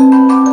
Música